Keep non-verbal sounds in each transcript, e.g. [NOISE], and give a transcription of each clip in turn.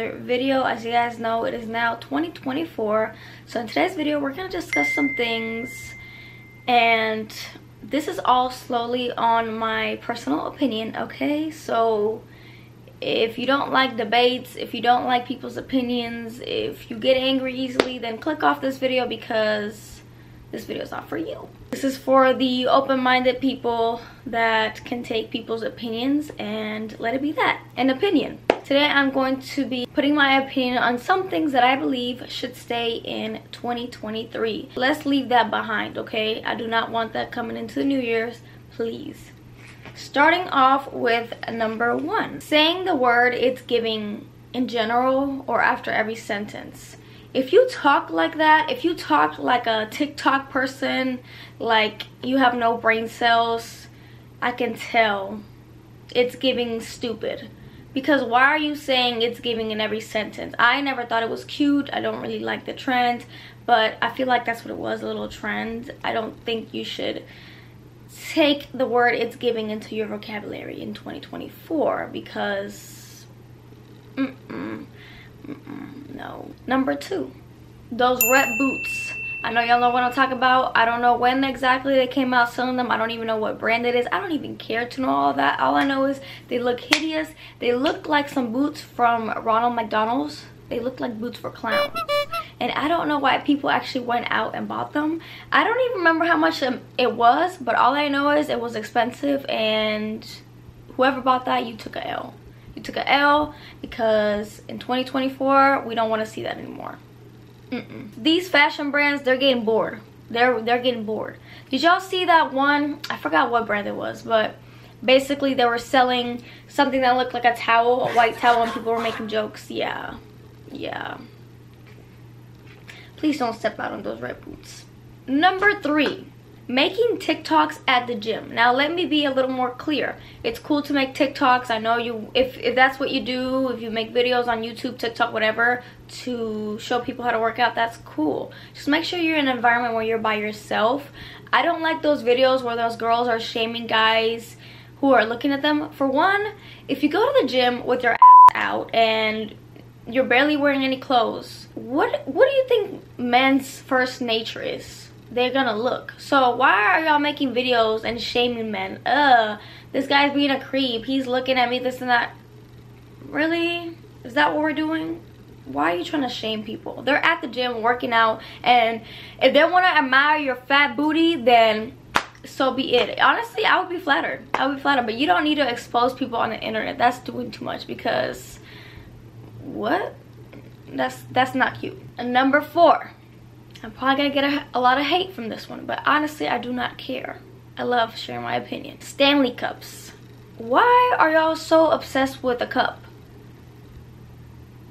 another video. As you guys know, it is now 2024. So in today's video, we're going to discuss some things. And this is all slowly on my personal opinion, okay? So if you don't like debates, if you don't like people's opinions, if you get angry easily, then click off this video because this video is not for you. This is for the open-minded people that can take people's opinions and let it be that, an opinion. Today I'm going to be putting my opinion on some things that I believe should stay in 2023. Let's leave that behind, okay? I do not want that coming into the New Year's, please. Starting off with number one, saying the word it's giving in general or after every sentence if you talk like that, if you talk like a TikTok person, like you have no brain cells, I can tell it's giving stupid. Because why are you saying it's giving in every sentence? I never thought it was cute. I don't really like the trend, but I feel like that's what it was, a little trend. I don't think you should take the word it's giving into your vocabulary in 2024 because mm -mm. Mm no. Number two, those red boots. I know y'all know what I'm talking about. I don't know when exactly they came out selling them. I don't even know what brand it is. I don't even care to know all that. All I know is they look hideous. They look like some boots from Ronald McDonald's. They look like boots for clowns. And I don't know why people actually went out and bought them. I don't even remember how much um, it was, but all I know is it was expensive and whoever bought that, you took a L you took a L because in 2024 we don't want to see that anymore. Mm -mm. These fashion brands, they're getting bored. They're they're getting bored. Did y'all see that one? I forgot what brand it was, but basically they were selling something that looked like a towel, a white towel, and people were making jokes. Yeah, yeah. Please don't step out on those red boots. Number three, making TikToks at the gym. Now let me be a little more clear. It's cool to make TikToks. I know you if if that's what you do, if you make videos on YouTube, TikTok, whatever to show people how to work out, that's cool. Just make sure you're in an environment where you're by yourself. I don't like those videos where those girls are shaming guys who are looking at them. For one, if you go to the gym with your ass out and you're barely wearing any clothes, what what do you think men's first nature is? they're gonna look. So why are y'all making videos and shaming men? Uh, this guy's being a creep. He's looking at me, this and that. Really? Is that what we're doing? Why are you trying to shame people? They're at the gym working out and if they want to admire your fat booty, then so be it. Honestly, I would be flattered. I would be flattered, but you don't need to expose people on the internet. That's doing too much because what? That's that's not cute. And number four, I'm probably gonna get a, a lot of hate from this one, but honestly, I do not care. I love sharing my opinion. Stanley Cups. Why are y'all so obsessed with a cup?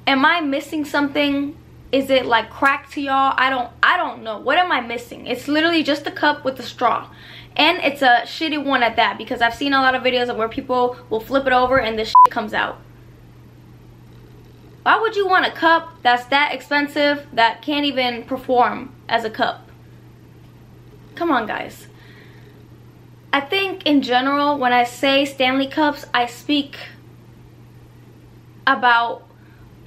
Am I missing something? Is it like cracked to y'all? I don't I don't know. What am I missing? It's literally just a cup with a straw. And it's a shitty one at that because I've seen a lot of videos of where people will flip it over and this comes out. Why would you want a cup that's that expensive that can't even perform as a cup? Come on, guys. I think in general, when I say Stanley Cups, I speak about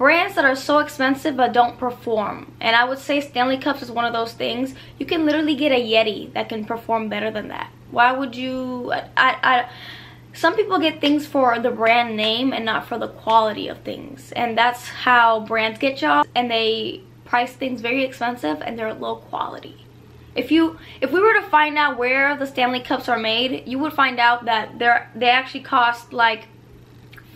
brands that are so expensive but don't perform. And I would say Stanley Cups is one of those things. You can literally get a Yeti that can perform better than that. Why would you... I, I, some people get things for the brand name and not for the quality of things and that's how brands get jobs and they price things very expensive and they're low quality if you if we were to find out where the stanley cups are made you would find out that they're they actually cost like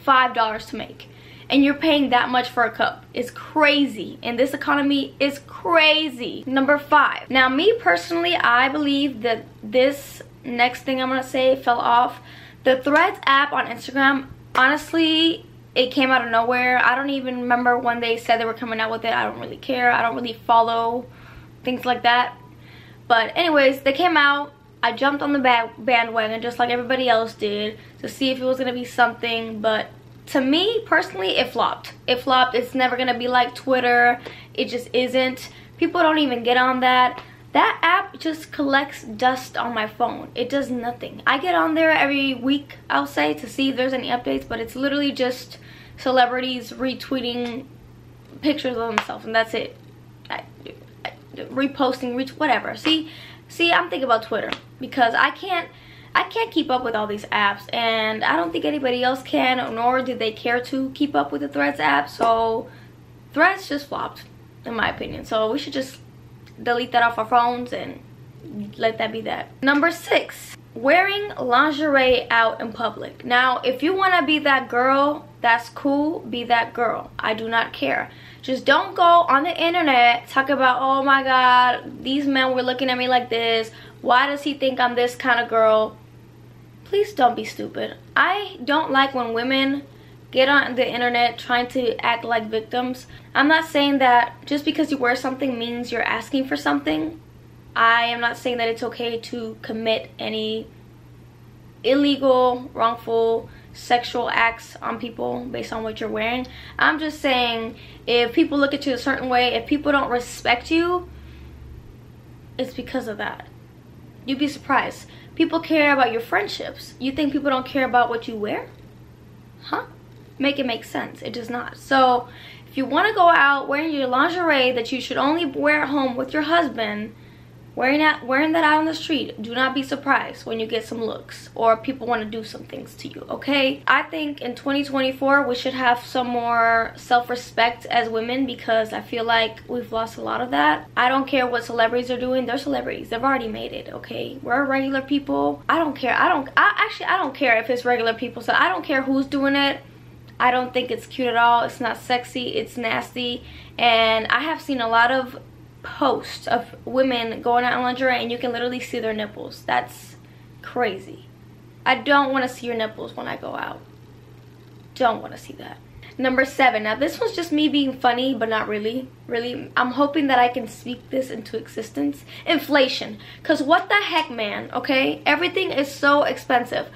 five dollars to make and you're paying that much for a cup it's crazy and this economy is crazy number five now me personally i believe that this next thing i'm gonna say fell off the Threads app on Instagram, honestly, it came out of nowhere. I don't even remember when they said they were coming out with it. I don't really care. I don't really follow things like that. But anyways, they came out. I jumped on the bandwagon just like everybody else did to see if it was going to be something. But to me, personally, it flopped. It flopped. It's never to be like Twitter. It just isn't. People don't even get on that that app just collects dust on my phone it does nothing i get on there every week i'll say to see if there's any updates but it's literally just celebrities retweeting pictures of themselves and that's it I, I, reposting reach whatever see see i'm thinking about twitter because i can't I can't keep up with all these apps and I don't think anybody else can nor do they care to keep up with the Threads app so Threads just flopped in my opinion. So we should just delete that off our phones and let that be that. Number six, wearing lingerie out in public. Now if you want to be that girl that's cool be that girl. I do not care. Just don't go on the internet talk about oh my god these men were looking at me like this. Why does he think I'm this kind of girl please don't be stupid. I don't like when women get on the internet trying to act like victims. I'm not saying that just because you wear something means you're asking for something. I am not saying that it's okay to commit any illegal, wrongful, sexual acts on people based on what you're wearing. I'm just saying if people look at you a certain way, if people don't respect you, it's because of that. You'd be surprised. People care about your friendships. You think people don't care about what you wear? Huh? Make it make sense. It does not. So if you want to go out wearing your lingerie that you should only wear at home with your husband, Wearing that, wearing that out on the street, do not be surprised when you get some looks or people want to do some things to you, okay? I think in 2024, we should have some more self-respect as women because I feel like we've lost a lot of that. I don't care what celebrities are doing. They're celebrities. They've already made it, okay? We're regular people. I don't care. I don't, I actually, I don't care if it's regular people. So I don't care who's doing it. I don't think it's cute at all. It's not sexy. It's nasty. And I have seen a lot of posts of women going out in lingerie and you can literally see their nipples. That's crazy. I don't want to see your nipples when I go out. Don't want to see that. Number seven. Now this was just me being funny, but not really. Really, I'm hoping that I can speak this into existence. Inflation. Because what the heck, man, okay? Everything is so expensive.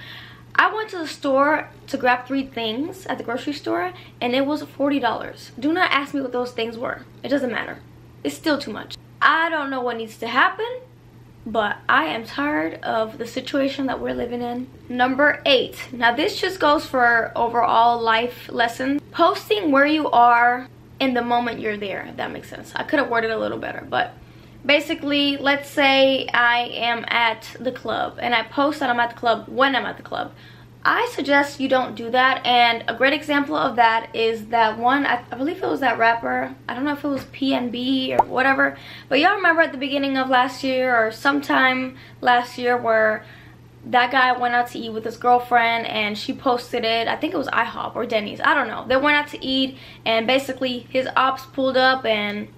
I went to the store to grab three things at the grocery store and it was $40. Do not ask me what those things were. It doesn't matter. It's still too much. I don't know what needs to happen, but I am tired of the situation that we're living in. Number eight. Now this just goes for overall life lessons. Posting where you are in the moment you're there, if that makes sense. I could have worded it a little better, but basically, let's say I am at the club and I post that I'm at the club when I'm at the club. I suggest you don't do that and a great example of that is that one, I, I, believe it was that rapper, I don't know if it was PNB or whatever, but y'all remember at the beginning of last year or sometime last year where that guy went out to eat with his girlfriend and she posted it, I think it was IHOP or Denny's, I don't know. They went out to eat and basically his ops pulled up and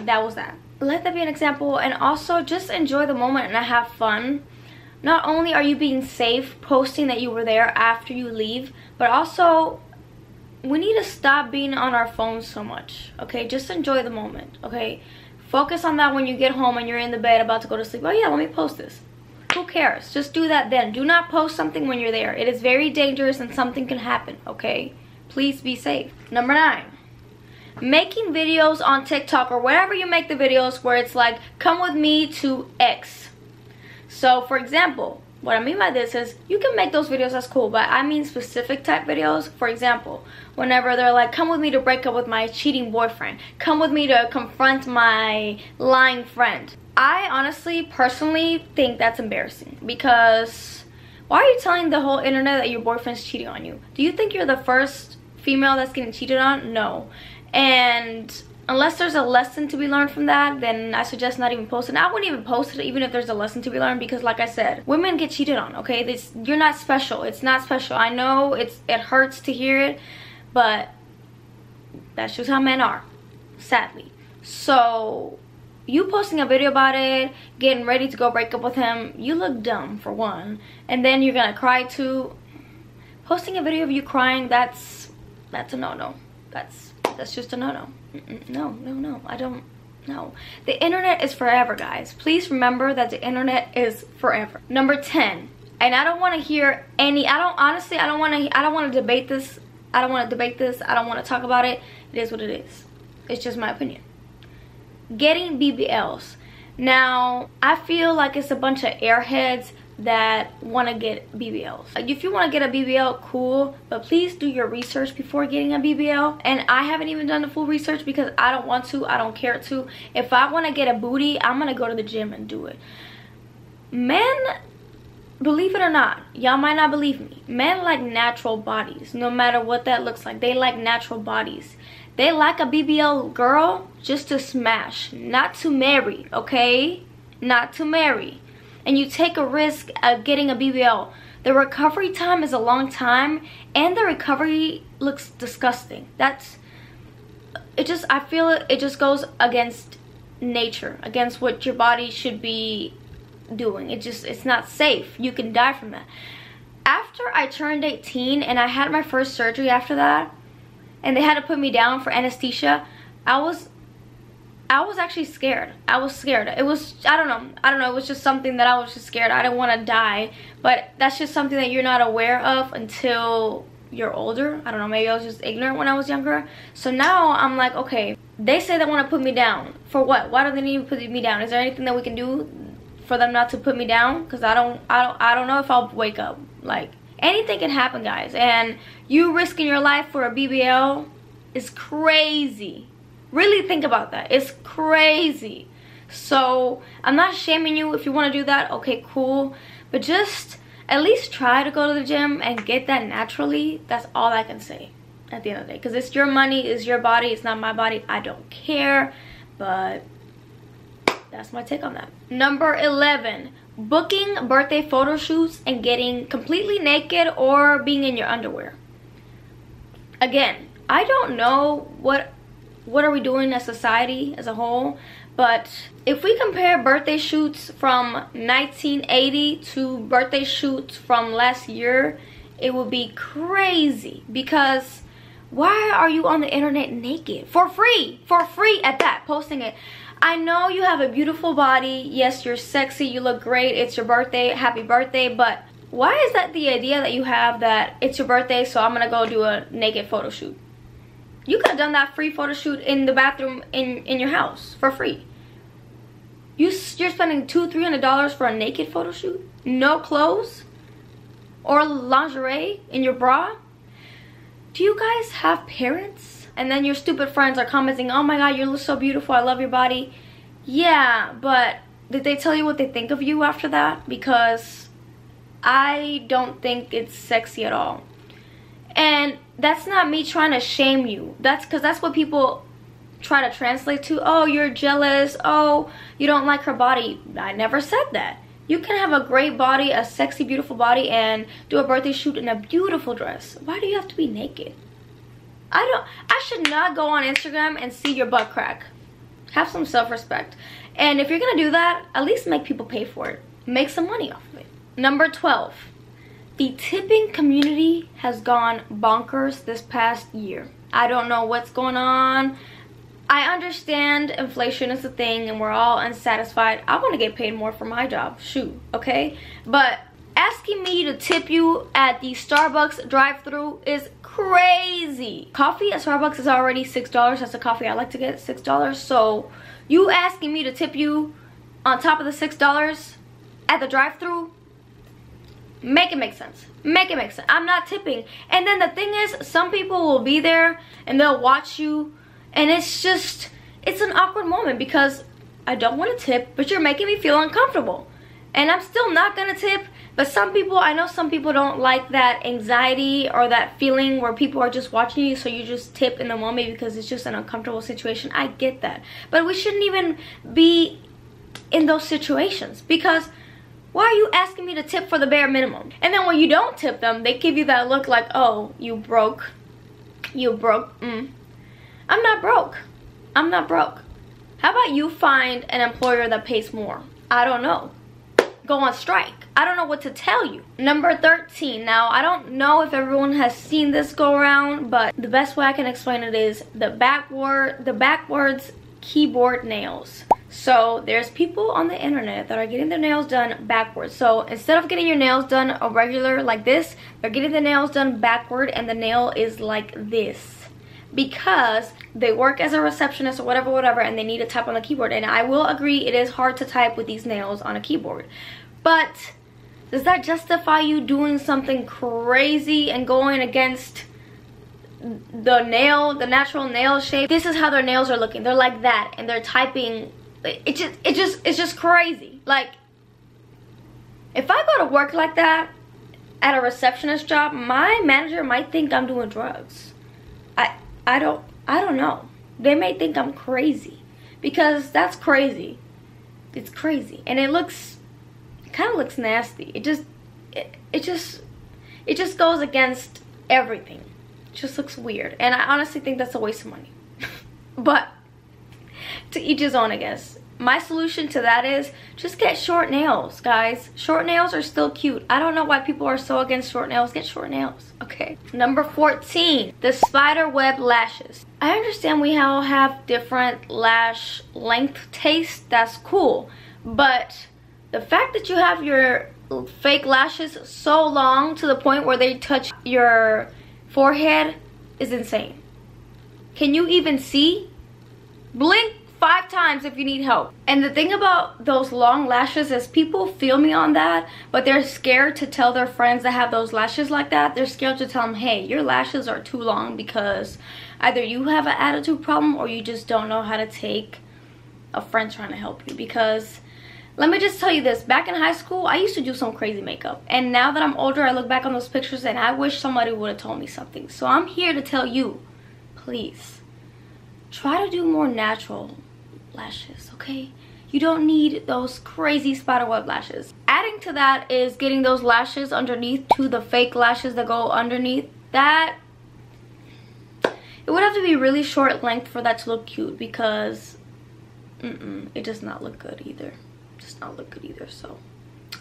that was that. Let that be an example and also just enjoy the moment and have fun not only are you being safe posting that you were there after you leave, but also we need to stop being on our phones so much, okay? Just enjoy the moment, okay? Focus on that when you get home and you're in the bed about to go to sleep. Oh yeah, let me post this. Who cares? Just do that then. Do not post something when you're there. It is very dangerous and something can happen, okay? Please be safe. Number nine making videos on TikTok or wherever you make the videos where it's like, come with me to X. So for example, what I mean by this is you can make those videos that's cool, but I mean specific type videos. For example, whenever they're like, come with me to break up with my cheating boyfriend. Come with me to confront my lying friend. I honestly, personally think that's embarrassing because why are you telling the whole internet that your boyfriend's cheating on you? Do you think you're the first female that's getting cheated on? No. And unless there's a lesson to be learned from that then i suggest not even posting i wouldn't even post it even if there's a lesson to be learned because like i said women get cheated on okay? This you're not special. It's not special. I know it's it hurts to hear it but that's just how men are sadly. So you posting a video about it getting ready to go break up with him you look dumb for one. And then you're gonna cry too. Posting a video of you crying that's that's a no-no. That's that's just a no-no. No no no. I don't no. The internet is forever guys. Please remember that the internet is forever. Number 10 and i don't want to hear any i don't honestly i don't want to i don't want to debate this. I don't want to debate this. I don't want to talk about it. It is what it is. It's just my opinion. Getting bbls now i feel like it's a bunch of airheads that want to get BBLs. If you want to get a BBL, cool, but please do your research before getting a BBL. And I haven't even done the full research because I don't want to, I don't care to. If I want to get a booty, I'm going to go to the gym and do it. Men, believe it or not, y'all might not believe me, men like natural bodies, no matter what that looks like. They like natural bodies. They like a BBL girl just to smash, not to marry, okay? Not to marry and you take a risk of getting a BBL, the recovery time is a long time and the recovery looks disgusting. That's, it just, I feel it, it just goes against nature, against what your body should be doing. It just, it's not safe. You can die from that. After I turned 18 and I had my first surgery after that, and they had to put me down for anesthesia, I was I was actually scared. I was scared. It was, I don't know. I don't know. It was just something that I was just scared. I didn't want to die. But that's just something that you're not aware of until you're older. I don't know. Maybe I was just ignorant when I was younger. So now I'm like, okay, they say they want to put me down. For what? Why do they need to put me down? Is there anything that we can do for them not to put me down? Because I don't, I don't, I don't know if I'll wake up. Like, anything can happen, guys. And you risking your life for a BBL is crazy Really think about that. It's crazy. So I'm not shaming you if you want to do that. Okay, cool. But just at least try to go to the gym and get that naturally. That's all I can say at the end of the day. Because it's your money, it's your body, it's not my body. I don't care. But that's my take on that. Number 11, booking birthday photo shoots and getting completely naked or being in your underwear. Again, I don't know what what are we doing as society as a whole? But if we compare birthday shoots from 1980 to birthday shoots from last year it would be crazy because why are you on the internet naked? For free for free at that posting it. I know you have a beautiful body. Yes you're sexy. You look great. It's your birthday. Happy birthday. But why is that the idea that you have that it's your birthday so I'm gonna go do a naked photo shoot you could have done that free photo shoot in the bathroom in, in your house for free. You, you're spending two, three hundred dollars for a naked photo shoot? No clothes? Or lingerie in your bra? Do you guys have parents? And then your stupid friends are commenting, oh my god, you look so beautiful, I love your body. Yeah, but did they tell you what they think of you after that? Because I don't think it's sexy at all. And that's not me trying to shame you. That's because that's what people try to translate to. Oh, you're jealous. Oh, you don't like her body. I never said that. You can have a great body, a sexy, beautiful body, and do a birthday shoot in a beautiful dress. Why do you have to be naked? I don't, I should not go on Instagram and see your butt crack. Have some self-respect. And if you're gonna do that, at least make people pay for it. Make some money off of it. Number 12 the tipping community has gone bonkers this past year. I don't know what's going on. I understand inflation is a thing and we're all unsatisfied. I want to get paid more for my job. Shoot, okay? But asking me to tip you at the Starbucks drive-through is crazy. Coffee at Starbucks is already $6. That's a coffee I like to get, $6. So you asking me to tip you on top of the $6 at the drive-through make it make sense. Make it make sense. I'm not tipping. And then the thing is some people will be there and they'll watch you and it's just it's an awkward moment because i don't want to tip but you're making me feel uncomfortable. And i'm still not gonna tip but some people i know some people don't like that anxiety or that feeling where people are just watching you so you just tip in the moment because it's just an uncomfortable situation. I get that. But we shouldn't even be in those situations because why are you asking me to tip for the bare minimum? And then when you don't tip them, they give you that look like, oh, you broke. You broke. Mm. I'm not broke. I'm not broke. How about you find an employer that pays more? I don't know. Go on strike. I don't know what to tell you. Number 13. Now, I don't know if everyone has seen this go around, but the best way I can explain it is the backward, the backwards keyboard nails. So there's people on the internet that are getting their nails done backwards. So instead of getting your nails done a regular like this, they're getting the nails done backward and the nail is like this. Because they work as a receptionist or whatever, whatever, and they need to type on the keyboard. And I will agree it is hard to type with these nails on a keyboard. But does that justify you doing something crazy and going against the nail, the natural nail shape? This is how their nails are looking. They're like that and they're typing. It just, it just, it's just crazy. Like, if I go to work like that at a receptionist job, my manager might think I'm doing drugs. I, I don't, I don't know. They may think I'm crazy because that's crazy. It's crazy. And it looks, kind of looks nasty. It just, it, it just, it just goes against everything. Just looks weird. And I honestly think that's a waste of money. [LAUGHS] but to each his own, I guess. My solution to that is just get short nails, guys. Short nails are still cute. I don't know why people are so against short nails. Get short nails, okay? Number 14, the spider web lashes. I understand we all have different lash length taste. That's cool. But the fact that you have your fake lashes so long to the point where they touch your forehead is insane. Can you even see? Blink five times if you need help. And the thing about those long lashes is people feel me on that, but they're scared to tell their friends that have those lashes like that. They're scared to tell them, hey, your lashes are too long because either you have an attitude problem or you just don't know how to take a friend trying to help you because let me just tell you this back in high school i used to do some crazy makeup and now that i'm older i look back on those pictures and i wish somebody would have told me something so i'm here to tell you please try to do more natural lashes, okay? You don't need those crazy spiderweb lashes. Adding to that is getting those lashes underneath to the fake lashes that go underneath. That, it would have to be really short length for that to look cute because mm -mm, it does not look good either. Does not look good either, so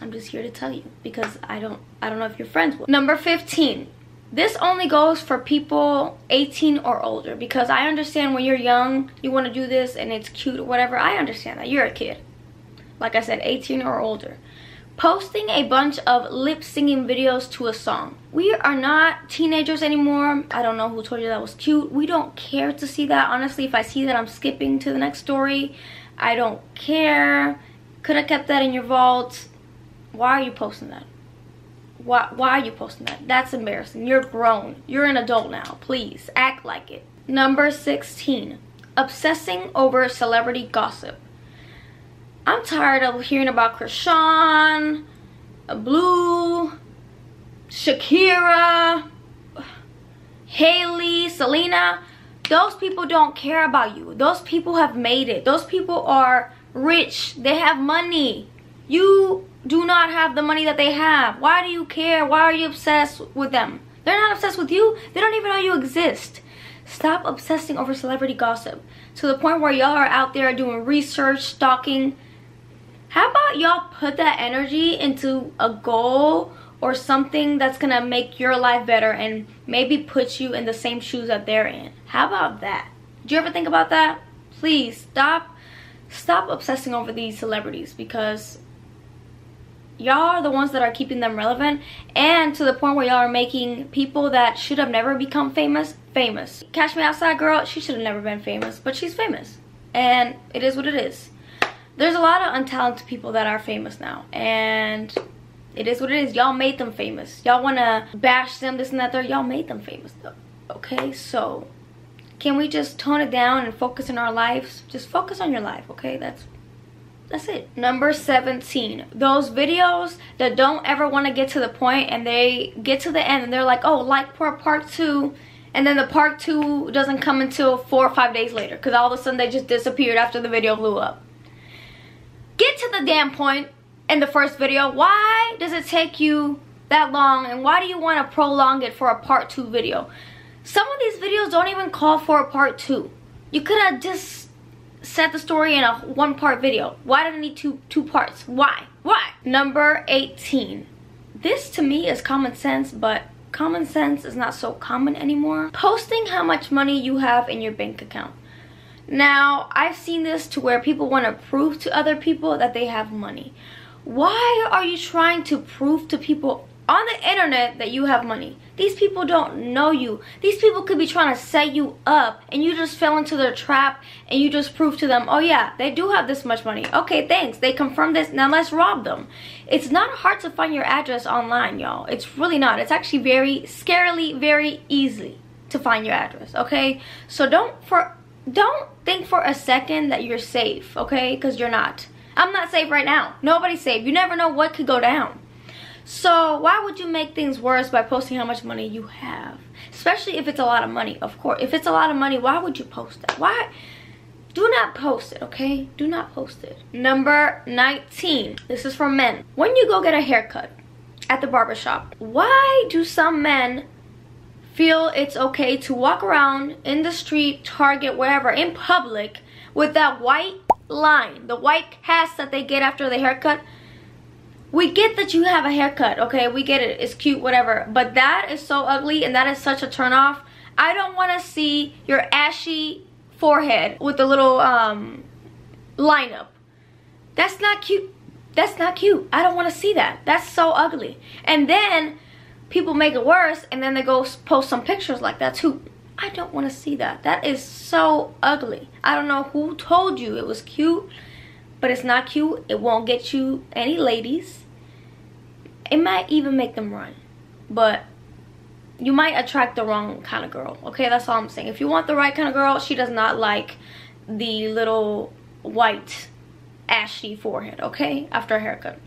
I'm just here to tell you because I don't, I don't know if your friends will. Number 15, this only goes for people 18 or older because I understand when you're young, you want to do this and it's cute or whatever. I understand that. You're a kid. Like I said, 18 or older. Posting a bunch of lip singing videos to a song. We are not teenagers anymore. I don't know who told you that was cute. We don't care to see that. Honestly, if I see that, I'm skipping to the next story. I don't care. Could have kept that in your vault. Why are you posting that? Why, why are you posting that? That's embarrassing. You're grown. You're an adult now. Please, act like it. Number 16. Obsessing over celebrity gossip. I'm tired of hearing about Chrisean, Blue, Shakira, Haley, Selena. Those people don't care about you. Those people have made it. Those people are rich. They have money. You do not have the money that they have. Why do you care? Why are you obsessed with them? They're not obsessed with you. They don't even know you exist. Stop obsessing over celebrity gossip to the point where y'all are out there doing research, stalking. How about y'all put that energy into a goal or something that's gonna make your life better and maybe put you in the same shoes that they're in? How about that? Did you ever think about that? Please stop stop obsessing over these celebrities because y'all are the ones that are keeping them relevant and to the point where y'all are making people that should have never become famous famous. Catch me outside girl she should have never been famous but she's famous. And it is what it is. There's a lot of untalented people that are famous now and it is what it is. Y'all made them famous. Y'all want to bash them this and that there y'all made them famous though. Okay so can we just tone it down and focus on our lives just focus on your life okay that's that's it. Number 17. Those videos that don't ever want to get to the point and they get to the end and they're like, oh, like part, part two. And then the part two doesn't come until four or five days later. Because all of a sudden they just disappeared after the video blew up. Get to the damn point in the first video. Why does it take you that long? And why do you want to prolong it for a part two video? Some of these videos don't even call for a part two. You could have just set the story in a one part video. Why did I need two, two parts? Why? Why? Number 18. This to me is common sense, but common sense is not so common anymore. Posting how much money you have in your bank account. Now, I've seen this to where people want to prove to other people that they have money. Why are you trying to prove to people on the internet that you have money. These people don't know you. These people could be trying to set you up and you just fell into their trap and you just prove to them, oh yeah, they do have this much money. Okay, thanks. They confirmed this. Now let's rob them. It's not hard to find your address online, y'all. It's really not. It's actually very, scarily, very easy to find your address, okay? So don't for don't think for a second that you're safe, okay? Because you're not. I'm not safe right now. Nobody's safe. You never know what could go down. So why would you make things worse by posting how much money you have? Especially if it's a lot of money, of course. If it's a lot of money, why would you post that? Why? Do not post it, okay? Do not post it. Number 19. This is for men. When you go get a haircut at the barbershop, why do some men feel it's okay to walk around in the street, Target, wherever, in public with that white line, the white cast that they get after the haircut? We get that you have a haircut okay? We get it. It's cute whatever. But that is so ugly and that is such a turnoff. i don't want to see your ashy forehead with the little um lineup. That's not cute. That's not cute. I don't want to see that. That's so ugly. And then people make it worse and then they go post some pictures like that too. I don't want to see that. That is so ugly. I don't know who told you it was cute but it's not cute. It won't get you any ladies it might even make them run but you might attract the wrong kind of girl okay? That's all i'm saying. If you want the right kind of girl she does not like the little white ashy forehead okay? After a haircut.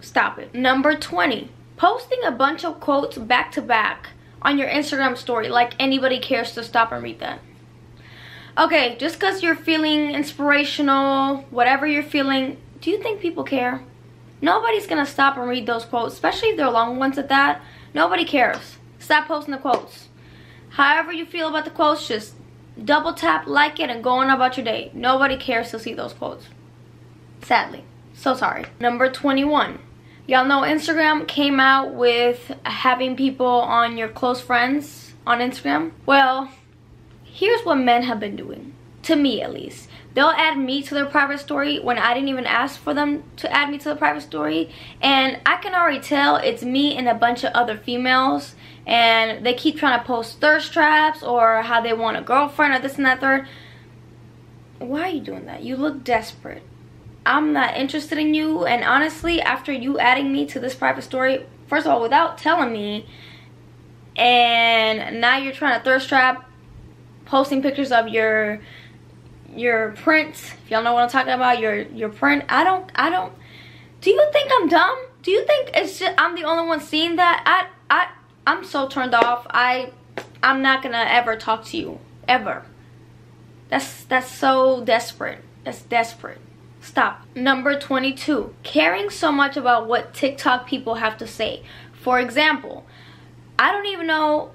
Stop it. Number 20 posting a bunch of quotes back to back on your instagram story like anybody cares to stop and read that. Okay just because you're feeling inspirational whatever you're feeling do you think people care Nobody's gonna stop and read those quotes, especially if they're long ones at that. Nobody cares. Stop posting the quotes. However you feel about the quotes, just double tap, like it, and go on about your day. Nobody cares to see those quotes. Sadly. So sorry. Number 21. Y'all know Instagram came out with having people on your close friends on Instagram. Well, here's what men have been doing. To me, at least they'll add me to their private story when I didn't even ask for them to add me to the private story. And I can already tell it's me and a bunch of other females. And they keep trying to post thirst traps or how they want a girlfriend or this and that third. Why are you doing that? You look desperate. I'm not interested in you. And honestly, after you adding me to this private story, first of all, without telling me, and now you're trying to thirst trap, posting pictures of your your print if y'all know what i'm talking about your your print. I don't i don't do you think i'm dumb? Do you think it's just i'm the only one seeing that? I i i'm so turned off. I i'm not gonna ever talk to you ever. That's that's so desperate. That's desperate. Stop. Number 22 caring so much about what tiktok people have to say. For example i don't even know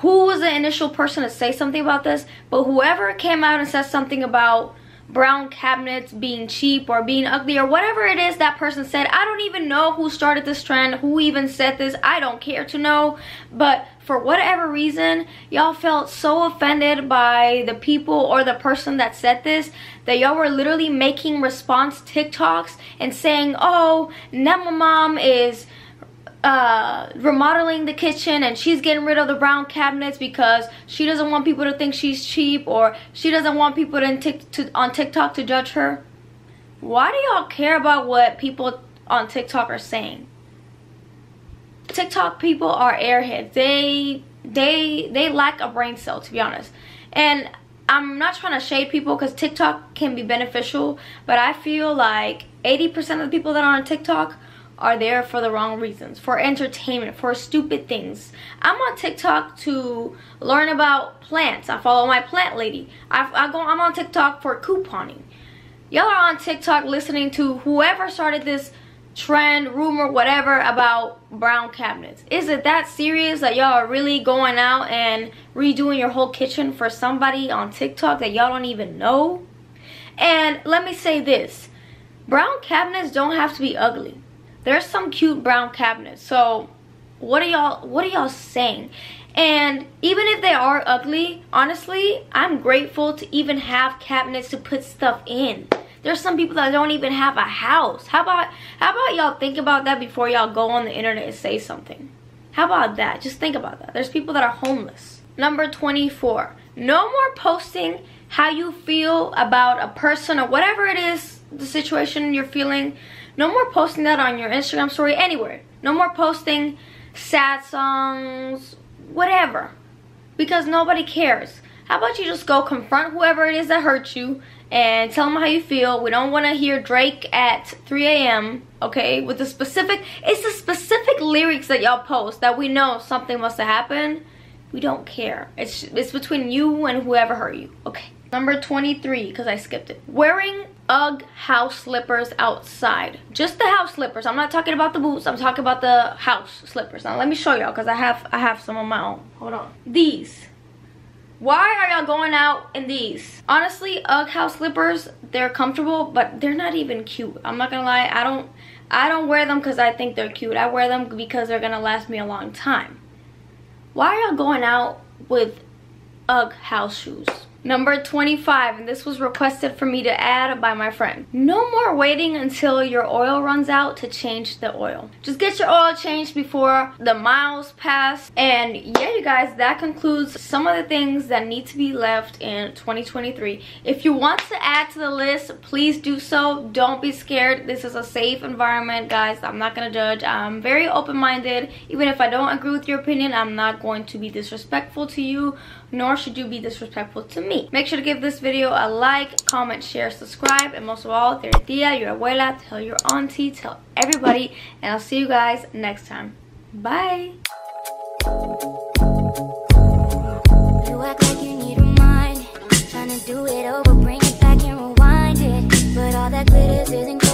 who was the initial person to say something about this, but whoever came out and said something about brown cabinets being cheap or being ugly or whatever it is that person said, I don't even know who started this trend, who even said this, I don't care to know, but for whatever reason, y'all felt so offended by the people or the person that said this that y'all were literally making response TikToks and saying, oh, Nema Mom is uh, remodeling the kitchen and she's getting rid of the brown cabinets because she doesn't want people to think she's cheap or she doesn't want people to, to on TikTok to judge her. Why do y'all care about what people on TikTok are saying? TikTok people are airheads. They they they lack a brain cell to be honest. And I'm not trying to shade people because TikTok can be beneficial, but I feel like 80% of the people that are on TikTok are there for the wrong reasons, for entertainment, for stupid things. I'm on TikTok to learn about plants. I follow my plant lady. I, I go, I'm on TikTok for couponing. Y'all are on TikTok listening to whoever started this trend, rumor, whatever about brown cabinets. Is it that serious that y'all are really going out and redoing your whole kitchen for somebody on TikTok that y'all don't even know? And let me say this. Brown cabinets don't have to be ugly there's some cute brown cabinets so what are y'all what are y'all saying and even if they are ugly honestly i'm grateful to even have cabinets to put stuff in There's some people that don't even have a house. How about how about y'all think about that before y'all go on the internet and say something? How about that? Just think about that. There's people that are homeless. Number 24. No more posting how you feel about a person or whatever it is, the situation you're feeling. No more posting that on your Instagram story anywhere. No more posting sad songs, whatever. Because nobody cares. How about you just go confront whoever it is that hurt you and tell them how you feel. We don't want to hear Drake at 3 a.m. Okay, with the specific, it's the specific lyrics that y'all post that we know something must have happened. We don't care. It's it's between you and whoever hurt you. Okay. Number 23, because I skipped it. Wearing UGG house slippers outside. Just the house slippers. I'm not talking about the boots. I'm talking about the house slippers. Now let me show y'all because I have I have some of my own. Hold on. These. Why are y'all going out in these? Honestly, UGG house slippers, they're comfortable, but they're not even cute. I'm not gonna lie, I don't I don't wear them because I think they're cute. I wear them because they're gonna last me a long time. Why are y'all going out with UGG house shoes? Number 25, and this was requested for me to add by my friend. No more waiting until your oil runs out to change the oil. Just get your oil changed before the miles pass. And yeah, you guys, that concludes some of the things that need to be left in 2023. If you want to add to the list, please do so. Don't be scared. This is a safe environment, guys. I'm not gonna judge. I'm very open-minded. Even if I don't agree with your opinion, I'm not going to be disrespectful to you nor should you be disrespectful to me. Make sure to give this video a like, comment, share, subscribe, and most of all, tell your tia, your abuela, tell your auntie, tell everybody, and I'll see you guys next time. Bye! Do it over, bring it back and rewind it, but all that glitters isn't